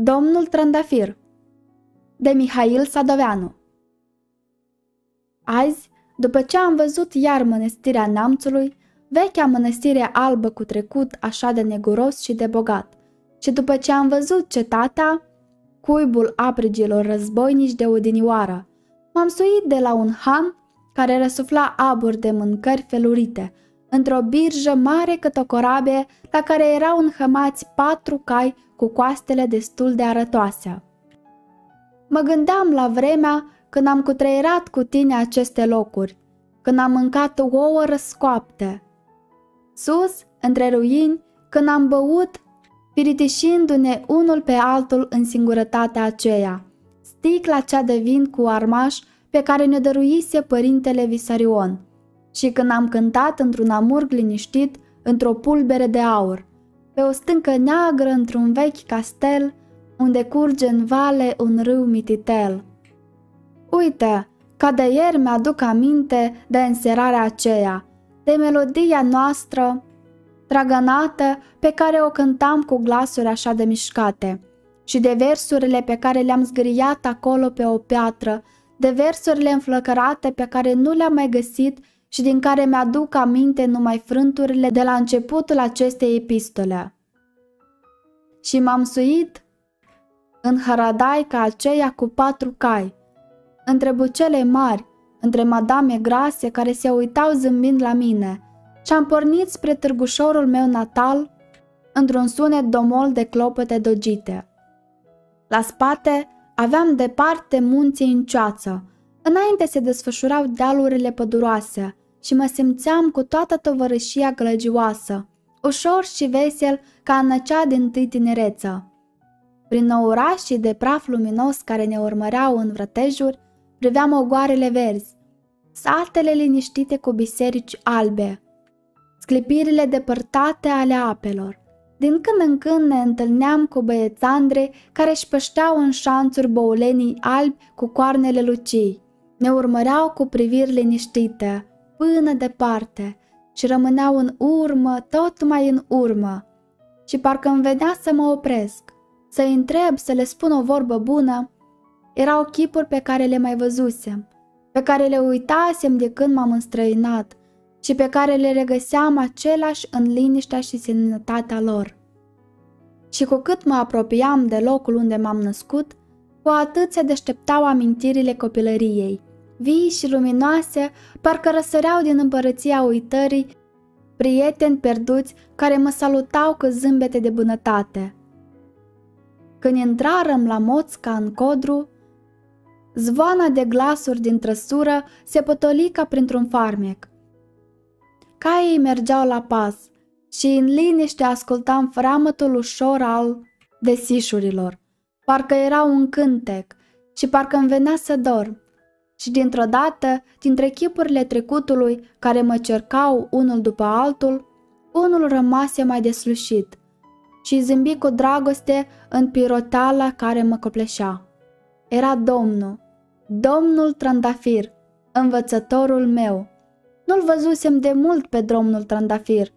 Domnul Trandafir. De Mihail Sadoveanu. Azi, după ce am văzut iar mănăstirea Namțului, vechea mănăstire albă cu trecut așa de neguros și de bogat, și după ce am văzut cetatea, cuibul aprigilor războinici de odinioară, m-am suit de la un han care răsufla aburi de mâncări felurite, într-o birjă mare cât o corabie la care erau înhămați patru cai cu coastele destul de arătoase. Mă gândeam la vremea când am cutreierat cu tine aceste locuri, când am mâncat ouă răscoapte. Sus, între ruini, când am băut, piritișindu-ne unul pe altul în singurătatea aceea, sticla cea de vin cu armaș pe care ne dăruise părintele Visarion, și când am cântat într-un amurg liniștit, într-o pulbere de aur, pe o stâncă neagră într-un vechi castel, unde curge în vale un râu mititel. Uite, ca de ieri mi-aduc aminte de înserarea aceea, de melodia noastră tragănată pe care o cântam cu glasuri așa de mișcate și de versurile pe care le-am zgâriat acolo pe o piatră, de versurile înflăcărate pe care nu le-am mai găsit și din care mi-aduc aminte numai frânturile de la începutul acestei epistole. Și m-am suit în haradaica aceea cu patru cai, între bucele mari, între madame grase care se uitau zâmbind la mine și am pornit spre târgușorul meu natal într-un sunet domol de clopăte dogite. La spate aveam departe munții în ceață, înainte se desfășurau dealurile păduroase și mă simțeam cu toată tovărășia glăgioasă, ușor și vesel ca în acea din tâi tinereță. Prin orașii de praf luminos care ne urmăreau în vrătejuri, priveam ogoarele verzi, satele liniștite cu biserici albe, sclipirile depărtate ale apelor. Din când în când ne întâlneam cu băiețandre care își pășteau în șanțuri boulenii albi cu coarnele lucii. Ne urmăreau cu priviri liniștite, până departe, și rămâneau în urmă, tot mai în urmă. Și parcă îmi vedea să mă opresc, să-i întreb, să le spun o vorbă bună, erau chipuri pe care le mai văzusem, pe care le uitasem de când m-am înstrăinat și pe care le regăseam același în liniștea și seninătatea lor. Și cu cât mă apropiam de locul unde m-am născut, cu atât se deșteptau amintirile copilăriei, vii și luminoase, parcă răsăreau din împărăția uitării, prieteni pierduți care mă salutau cu zâmbete de bunătate. Când intrarăm la moț ca în codru, Zvoana de glasuri din trăsură se potoli ca printr-un farmec. Caii mergeau la pas și în liniște ascultam framătul ușor al desișurilor. Parcă era un cântec și parcă îmi venea să dorm. Și dintr-o dată, dintre chipurile trecutului care mă cercau unul după altul, unul rămase mai deslușit și zâmbi cu dragoste în pirotala care mă copleșea. Era Domnul, Domnul Trandafir, învățătorul meu. Nu-l văzusem de mult pe domnul Trandafir.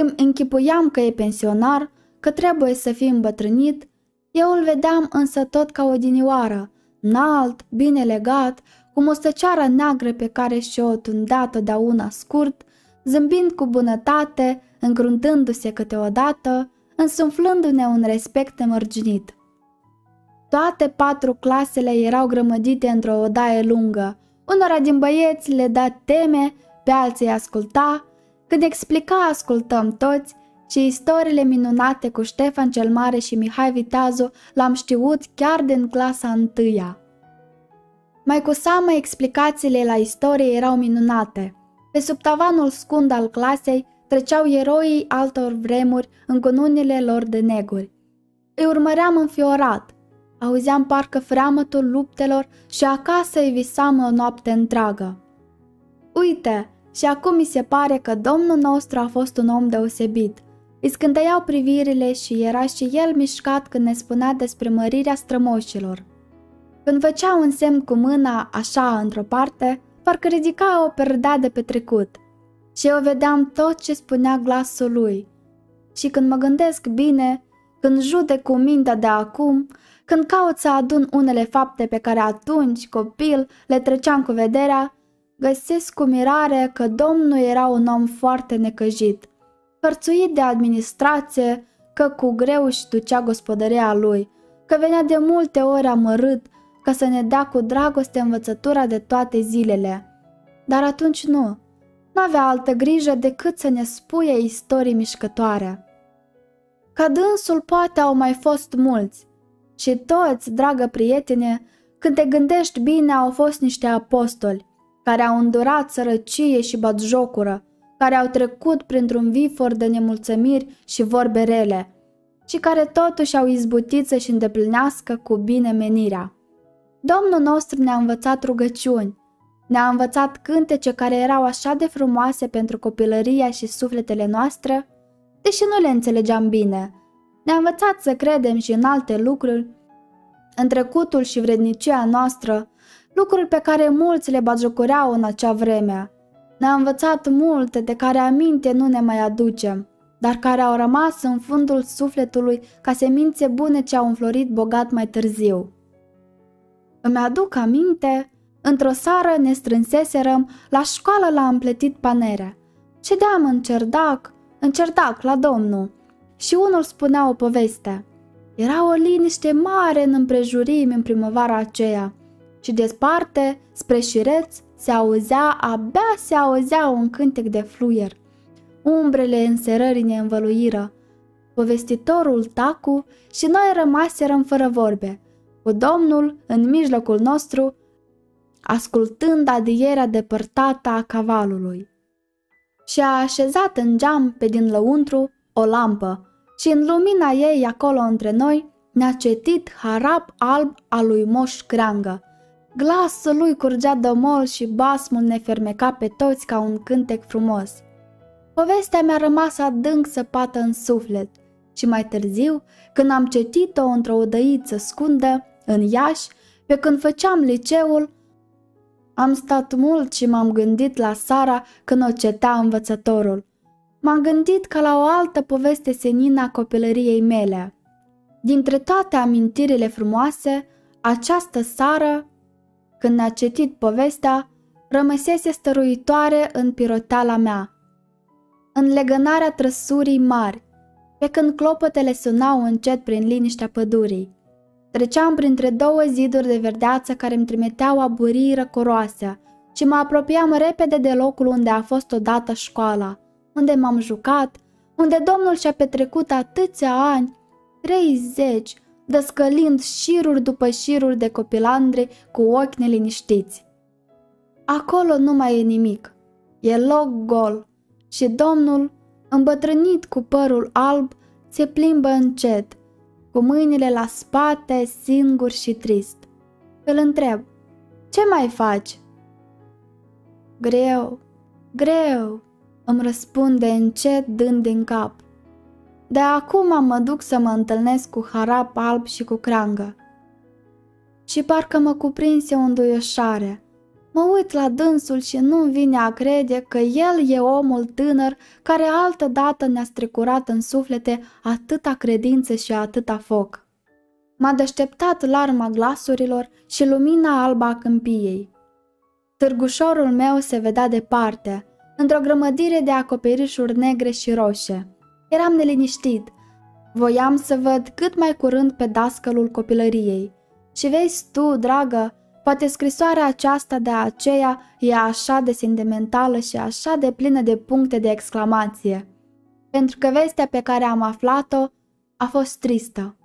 Îmi închipuiam că e pensionar, că trebuie să fie îmbătrânit. Eu îl vedeam însă tot ca o dinioară, înalt, bine legat, cu mustăceara neagră pe care și-o tundea totdeauna scurt, zâmbind cu bunătate, încruntându-se câteodată, însumflându-ne un respect mărginit. Toate patru clasele erau grămădite într-o odaie lungă. Unora din băieți le da teme, pe alții asculta. Când explica, ascultăm toți și istoriile minunate cu Ștefan cel Mare și Mihai Viteazu l-am știut chiar din clasa întâia. Mai cu seamă, explicațiile la istorie erau minunate. Pe sub tavanul scund al clasei treceau eroii altor vremuri în cununile lor de neguri. Îi urmăream înfiorat – Auzeam parcă freamătul luptelor și acasă îi visam o noapte întreagă. Uite, și acum mi se pare că domnul nostru a fost un om deosebit. Îi scânteiau privirile și era și el mișcat când ne spunea despre mărirea strămoșilor. Când făcea un semn cu mâna așa într-o parte, parcă ridica o perdea de pe trecut. Și eu vedeam tot ce spunea glasul lui. Și când mă gândesc bine, când judec cu mintea de acum, când caut să adun unele fapte pe care atunci, copil, le treceam cu vederea, găsesc cu mirare că domnul era un om foarte necăjit, hărțuit de administrație, că cu greu își ducea gospodăria lui, că venea de multe ori amărât ca să ne dea cu dragoste învățătura de toate zilele. Dar atunci nu, n-avea altă grijă decât să ne spuie istorii mișcătoare. Ca dânsul poate au mai fost mulți, și toți, dragă prietene, când te gândești bine, au fost niște apostoli, care au îndurat sărăcie și batjocură, care au trecut printr-un vifor de nemulțumiri și vorbe rele, și care totuși au izbutit să-și îndeplinească cu bine menirea. Domnul nostru ne-a învățat rugăciuni, ne-a învățat cântece care erau așa de frumoase pentru copilăria și sufletele noastre, deși nu le înțelegeam bine. Ne-a învățat să credem și în alte lucruri, în trecutul și vrednicia noastră, lucruri pe care mulți le bagiocoreau în acea vreme. Ne-a învățat multe de care aminte nu ne mai aducem, dar care au rămas în fundul sufletului ca semințe bune ce au înflorit bogat mai târziu. Îmi aduc aminte, într-o sară ne strânseserăm, la școală la împletit panere. Cedeam în cerdac, în cerdac la domnul și unul spunea o poveste. Era o liniște mare în împrejurimi în primăvara aceea și desparte, spre șireț, se auzea, abia se auzea un cântec de fluier. Umbrele înserării ne învăluiră. Povestitorul tacu și noi rămaserăm fără vorbe, cu Domnul în mijlocul nostru, ascultând adierea depărtată a cavalului. Și a așezat în geam pe din lăuntru o lampă și în lumina ei acolo între noi ne-a cetit harap alb al lui Moș Creangă. Glasul lui curgea domol și basmul ne fermeca pe toți ca un cântec frumos. Povestea mi-a rămas adânc săpată în suflet și mai târziu, când am cetit-o într-o odăiță scundă, în Iași, pe când făceam liceul, am stat mult și m-am gândit la Sara când o cetea învățătorul. M-am gândit ca la o altă poveste senină a copilăriei mele. Dintre toate amintirile frumoase, această Sara, când a citit povestea, rămăsese stăruitoare în piroteala mea. În legănarea trăsurii mari, pe când clopotele sunau încet prin liniștea pădurii. Treceam printre două ziduri de verdeață care îmi trimiteau aburii răcoroase și mă apropiam repede de locul unde a fost odată școala, unde m-am jucat, unde domnul și-a petrecut atâția ani, 30, descălind șiruri după șiruri de copilandre cu ochi neliniștiți. Acolo nu mai e nimic, e loc gol și domnul, îmbătrânit cu părul alb, se plimbă încet – cu mâinile la spate, singur și trist. Îl întreb, ce mai faci? Greu, greu, îmi răspunde încet dând din cap. De acum mă duc să mă întâlnesc cu harap alb și cu crangă. Și parcă mă cuprinse o înduioșare. Mă uit la dânsul și nu-mi vine a crede că el e omul tânăr care altă dată ne-a strecurat în suflete atâta credință și atâta foc. M-a deșteptat larma glasurilor și lumina alba a câmpiei. Târgușorul meu se vedea departe, într-o grămădire de acoperișuri negre și roșie. Eram neliniștit. Voiam să văd cât mai curând pe dascălul copilăriei. Și vezi tu, dragă, Poate scrisoarea aceasta de aceea e așa de sentimentală și așa de plină de puncte de exclamație, pentru că vestea pe care am aflat-o a fost tristă.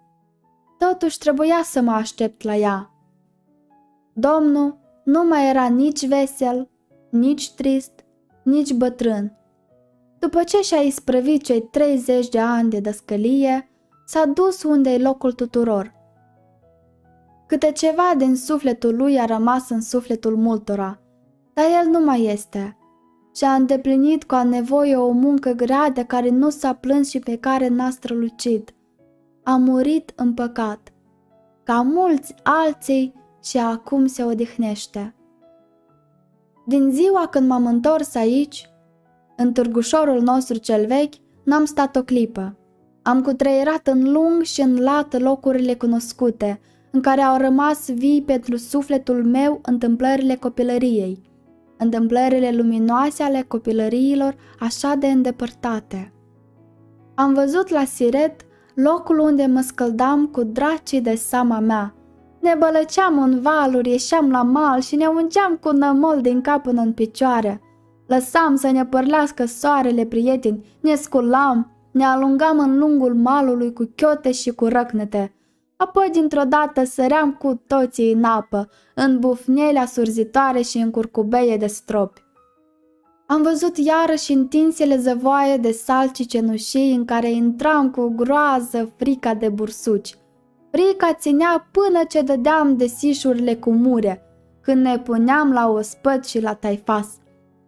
Totuși trebuia să mă aștept la ea. Domnul nu mai era nici vesel, nici trist, nici bătrân. După ce și-a isprăvit cei 30 de ani de dăscălie, s-a dus unde e locul tuturor, Câte ceva din sufletul lui a rămas în sufletul multora, dar el nu mai este. Și a îndeplinit cu a nevoie o muncă grea de care nu s-a plâns și pe care n-a strălucit. A murit în păcat, ca mulți alții și acum se odihnește. Din ziua când m-am întors aici, în târgușorul nostru cel vechi, n-am stat o clipă. Am cutreierat în lung și în lat locurile cunoscute, în care au rămas vii pentru sufletul meu întâmplările copilăriei, întâmplările luminoase ale copilăriilor așa de îndepărtate. Am văzut la Siret locul unde mă scăldam cu dracii de sama mea. Ne bălăceam în valuri, ieșeam la mal și ne ungeam cu nămol din cap până în picioare. Lăsam să ne părlească soarele prieteni, ne sculam, ne alungam în lungul malului cu chiote și cu răcnete. Apoi dintr-o dată săream cu toții în apă, în bufnelea surzitoare și în curcubeie de stropi. Am văzut iarăși întinsele zăvoaie de salci cenușii în care intram cu groază frica de bursuci. Frica ținea până ce dădeam de sișurile cu mure, când ne puneam la ospăt și la taifas.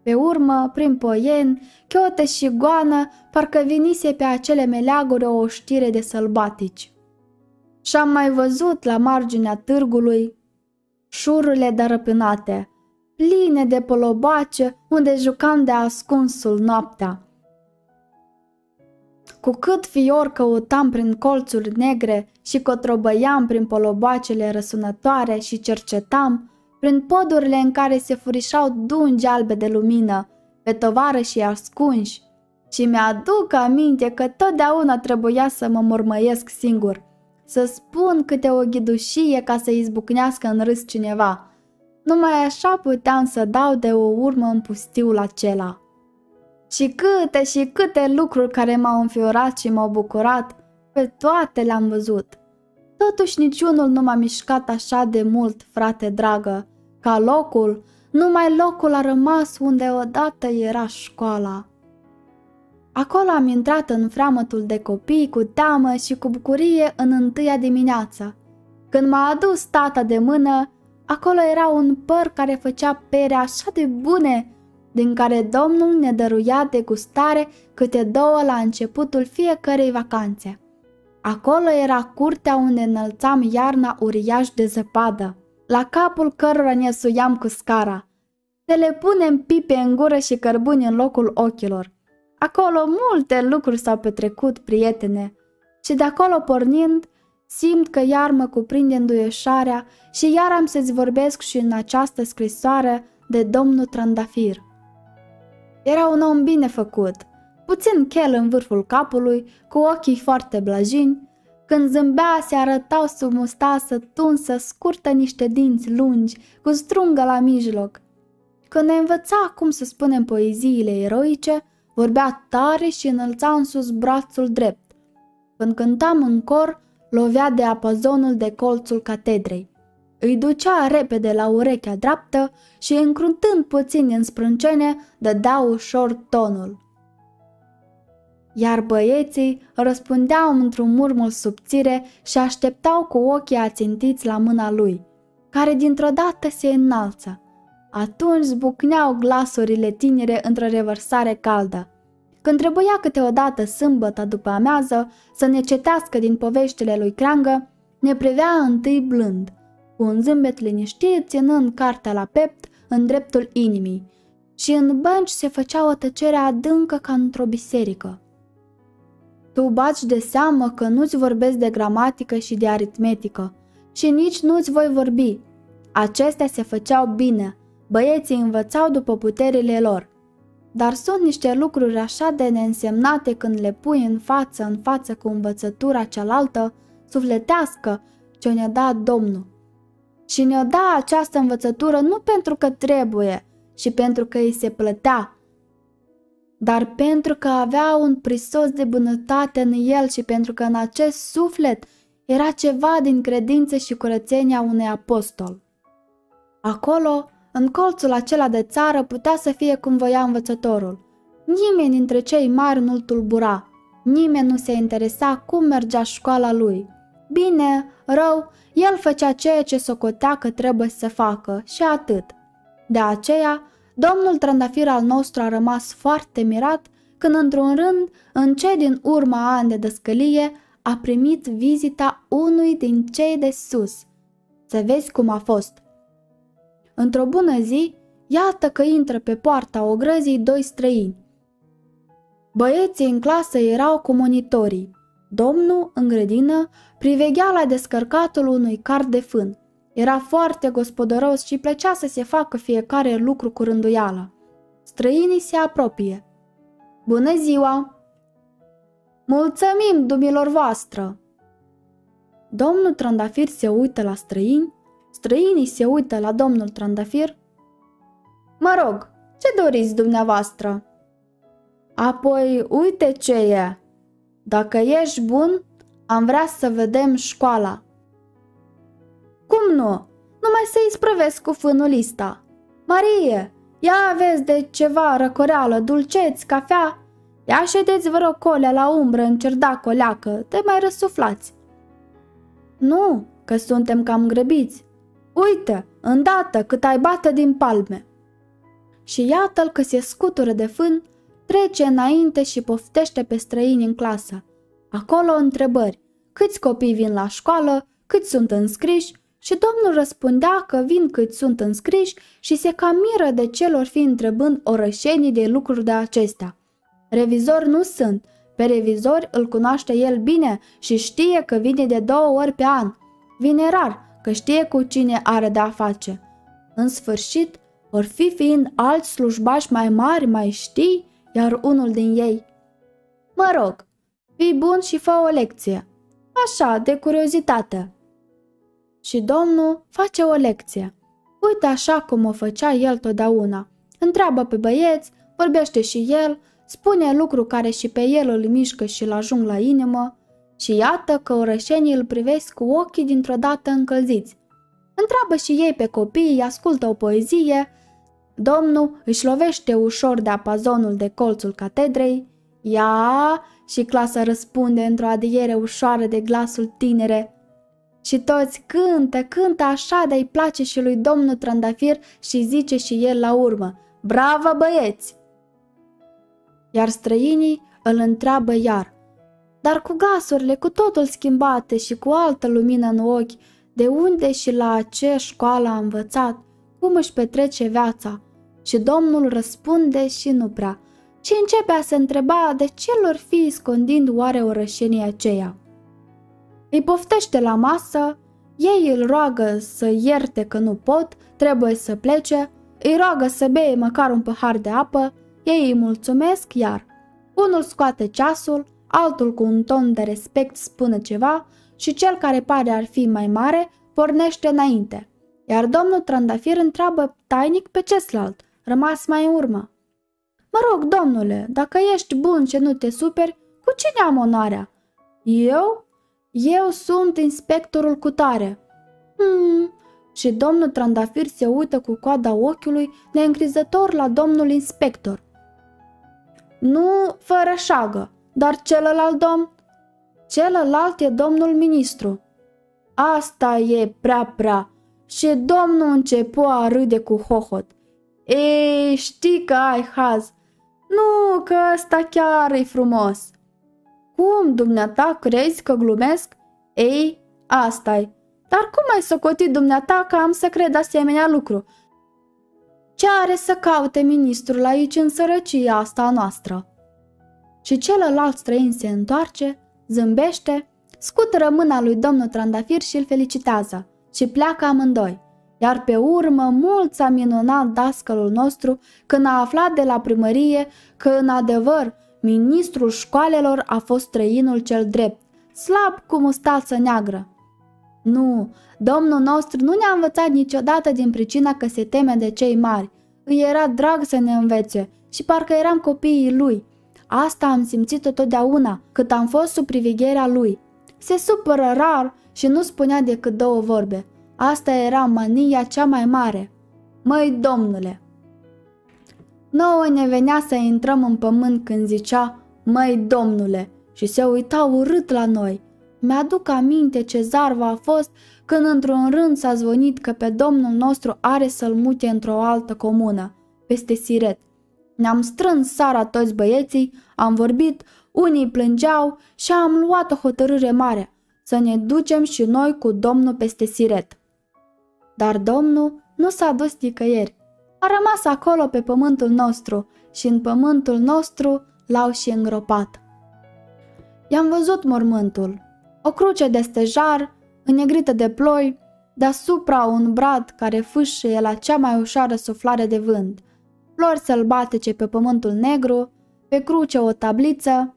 Pe urmă, prin poien, chiote și goană, parcă vinise pe acele meleaguri o știre de sălbatici. Și-am mai văzut la marginea târgului șururile dărăpânate, pline de polobace unde jucam de ascunsul noaptea. Cu cât fior căutam prin colțuri negre și cotrobăiam prin polobacele răsunătoare și cercetam, prin podurile în care se furișau dungi albe de lumină, pe tovară și ascunși, și mi-aduc aminte că totdeauna trebuia să mă mormăiesc singur, să spun câte o ghidușie ca să izbucnească în râs cineva – numai așa puteam să dau de o urmă în pustiul acela. Și câte și câte lucruri care m-au înfiorat și m-au bucurat, pe toate le-am văzut. Totuși niciunul nu m-a mișcat așa de mult, frate dragă, ca locul, numai locul a rămas unde odată era școala. Acolo am intrat în framătul de copii cu teamă și cu bucurie în întâia dimineață. Când m-a adus tata de mână, Acolo era un păr care făcea pere așa de bune, din care Domnul ne dăruia de gustare câte două la începutul fiecărei vacanțe. Acolo era curtea unde înălțam iarna uriaș de zăpadă, la capul cărora ne suiam cu scara. Să le punem pipe în gură și cărbuni în locul ochilor. Acolo multe lucruri s-au petrecut, prietene, și de acolo pornind, Simt că iar mă cuprinde înduieșarea și iar am să-ți vorbesc și în această scrisoare de domnul Trandafir. Era un om bine făcut, puțin chel în vârful capului, cu ochii foarte blajini, când zâmbea se arătau sub mustasă tunsă scurtă niște dinți lungi, cu strungă la mijloc. Când ne învăța cum să spunem poeziile eroice, vorbea tare și înălța în sus brațul drept. Când cântam în cor, lovea de apazonul de colțul catedrei. Îi ducea repede la urechea dreaptă și, încruntând puțin în sprâncene, dădea ușor tonul. Iar băieții răspundeau într-un murmur subțire și așteptau cu ochii ațintiți la mâna lui, care dintr-o dată se înalță. Atunci zbucneau glasurile tinere într-o revărsare caldă. Când trebuia câteodată sâmbătă după amiază să ne cetească din poveștile lui Creangă, ne privea întâi blând, cu un zâmbet liniștit, ținând cartea la pept în dreptul inimii, și în bănci se făcea o tăcere adâncă ca într-o biserică. Tu bați de seamă că nu-ți vorbesc de gramatică și de aritmetică și nici nu-ți voi vorbi. Acestea se făceau bine, băieții învățau după puterile lor, dar sunt niște lucruri așa de neînsemnate când le pui în față în față cu învățătura cealaltă, sufletească, ce ne-a dat Domnul. Și ne-a dat această învățătură nu pentru că trebuie și pentru că îi se plătea, dar pentru că avea un prisos de bunătate în el și pentru că în acest suflet era ceva din credință și curățenia unui apostol. Acolo în colțul acela de țară putea să fie cum voia învățătorul. Nimeni dintre cei mari nu-l tulbura. Nimeni nu se interesa cum mergea școala lui. Bine, rău, el făcea ceea ce socotea că trebuie să facă și atât. De aceea, domnul trandafir al nostru a rămas foarte mirat când într-un rând, în cei din urma ani de dăscălie, a primit vizita unui din cei de sus. Să vezi cum a fost – Într-o bună zi, iată că intră pe poarta ogrăzii doi străini. Băieții în clasă erau cu monitorii. Domnul, în grădină, priveghea la descărcatul unui card de fân. Era foarte gospodăros și plăcea să se facă fiecare lucru cu rânduială. Străinii se apropie. Bună ziua! Mulțumim, dumilor voastră! Domnul Trandafir se uită la străini, străinii se uită la domnul Trandafir. Mă rog, ce doriți dumneavoastră? Apoi, uite ce e. Dacă ești bun, am vrea să vedem școala. Cum nu? Numai să-i sprăvesc cu fânul ăsta. Marie, ia aveți de ceva răcoreală, dulceți, cafea? Ia ședeți vă rog colea la umbră în cerdac o leacă, te mai răsuflați. Nu, că suntem cam grăbiți. Uite, îndată cât ai bată din palme. Și iată-l că se scutură de fân, trece înainte și poftește pe străini în clasă. Acolo întrebări, câți copii vin la școală, câți sunt înscriși și domnul răspundea că vin câți sunt înscriși și se cam miră de celor fi întrebând orășenii de lucruri de acestea. Revizor nu sunt, pe revizor îl cunoaște el bine și știe că vine de două ori pe an. Vine rar, că știe cu cine are de-a face. În sfârșit, or fi fiind alți slujbași mai mari, mai știi, iar unul din ei. Mă rog, fii bun și fă o lecție. Așa, de curiozitate. Și domnul face o lecție. Uite așa cum o făcea el totdeauna. Întreabă pe băieți, vorbește și el, spune lucru care și pe el îl mișcă și îl ajung la inimă și iată că orășenii îl privesc cu ochii dintr-o dată încălziți. Întreabă și ei pe copii, îi ascultă o poezie, domnul își lovește ușor de apazonul de colțul catedrei, ia și clasa răspunde într-o adiere ușoară de glasul tinere. Și toți cântă, cântă așa de-i place și lui domnul Trandafir și zice și el la urmă, Bravo băieți! iar străinii îl întreabă iar. Dar cu gasurile cu totul schimbate și cu altă lumină în ochi, de unde și la ce școală a învățat, cum își petrece viața? Și domnul răspunde și nu prea, ci începe a se întreba de ce lor fi scondind oare orășenii aceea. Îi poftește la masă, ei îl roagă să ierte că nu pot, trebuie să plece, îi roagă să beie măcar un pahar de apă, ei îi mulțumesc iar. Unul scoate ceasul, altul cu un ton de respect spune ceva și cel care pare ar fi mai mare pornește înainte. Iar domnul Trandafir întreabă tainic pe celălalt, rămas mai în urmă. Mă rog, domnule, dacă ești bun și nu te superi, cu cine am onoarea? Eu? Eu sunt inspectorul cu tare. Hmm, și domnul Trandafir se uită cu coada ochiului neîncrizător la domnul inspector. Nu fără șagă, dar celălalt domn? Celălalt e domnul ministru. Asta e prea prea. Și domnul începu a râde cu hohot. Ei, știi că ai haz. Nu, că ăsta chiar e frumos. Cum, dumneata, crezi că glumesc? Ei, asta -i. Dar cum ai socotit dumneata că am să cred asemenea lucru? Ce are să caute ministrul aici în sărăcia asta noastră? Și celălalt străin se întoarce, zâmbește, scutură mâna lui domnul Trandafir și îl felicitează și pleacă amândoi. Iar pe urmă mult s-a minunat dascălul nostru când a aflat de la primărie că în adevăr ministrul școalelor a fost străinul cel drept, slab cu mustață neagră. Nu, Domnul nostru nu ne-a învățat niciodată din pricina că se teme de cei mari. Îi era drag să ne învețe și parcă eram copiii lui. Asta am simțit-o totdeauna, cât am fost sub privegherea lui. Se supără rar și nu spunea decât două vorbe. Asta era mania cea mai mare. Măi, domnule! Nouă ne venea să intrăm în pământ când zicea, măi, domnule, și se uita urât la noi. Mi-aduc aminte ce zarva a fost când într-un rând s-a zvonit că pe domnul nostru are să-l mute într-o altă comună, peste Siret. Ne-am strâns sara toți băieții, am vorbit, unii plângeau și am luat o hotărâre mare, să ne ducem și noi cu domnul peste Siret. Dar domnul nu s-a dus nicăieri. A rămas acolo pe pământul nostru și în pământul nostru l-au și îngropat. I-am văzut mormântul. O cruce de stejar, înnegrită de ploi, deasupra un brad care fâșie la cea mai ușoară suflare de vânt, flori sălbatice pe pământul negru, pe cruce o tabliță,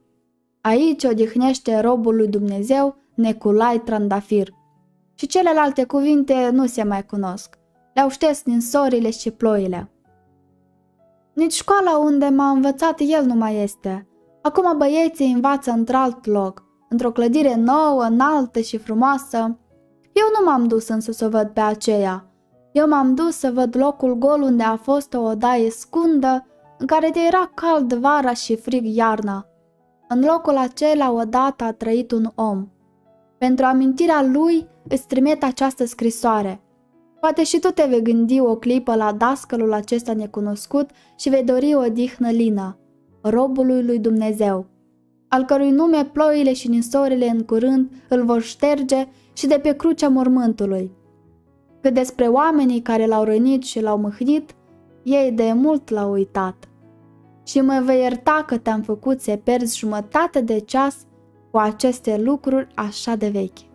aici odihnește robul lui Dumnezeu, Neculai Trandafir. Și celelalte cuvinte nu se mai cunosc, le-au șters din sorile și ploile. Nici școala unde m-a învățat el nu mai este. Acum băieții învață într-alt loc, într-o clădire nouă, înaltă și frumoasă. Eu nu m-am dus însă să o văd pe aceea. Eu m-am dus să văd locul gol unde a fost o odaie scundă, în care te era cald vara și frig iarna. În locul acela odată a trăit un om. Pentru amintirea lui îți trimit această scrisoare – Poate și tu te vei gândi o clipă la dascălul acesta necunoscut și vei dori o dihnă lină, robului lui Dumnezeu, al cărui nume ploile și ninsorile în curând îl vor șterge și de pe crucea mormântului. Cât despre oamenii care l-au rănit și l-au mâhnit, ei de mult l-au uitat. Și mă vei ierta că te-am făcut să pierzi jumătate de ceas cu aceste lucruri așa de vechi.